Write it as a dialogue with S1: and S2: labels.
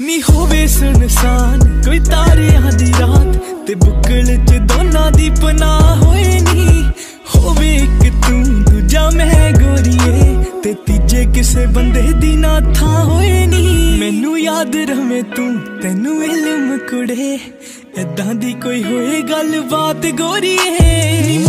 S1: ਨੀ ਹੋਵੇ ਸੁਨਸਾਨ, ਕੋਈ ਤਾਰਿਆਂ ਦੀ ਰਾਤ ਤੇ ਬੁੱਕਲ ਚ ਦੋਨਾਂ ਦੀ ਪਨਾਹ ਹੋਏ ਨੀ। ਹੋਵੇ ਇੱਕ ਤੂੰ, ਦੂਜਾ ਮੈਂ ਗੋਰੀਏ ਤੇ ਤੀਜੇ ਕਿਸੇ ਬੰਦੇ ਦੀ ਨਾ ਥਾਂ ਹੋਏ ਨੀ। ਮੈਨੂੰ ਯਾਦ ਰਵੇਂ ਤੂੰ, ਤੈਨੂੰ ਇਲਮ ਕੁੜੇ ਐਦਾਂ ਦੀ ਕੋਈ ਹੋਏ ਗੱਲ ਬਾਤ ਗੋਰੀਏ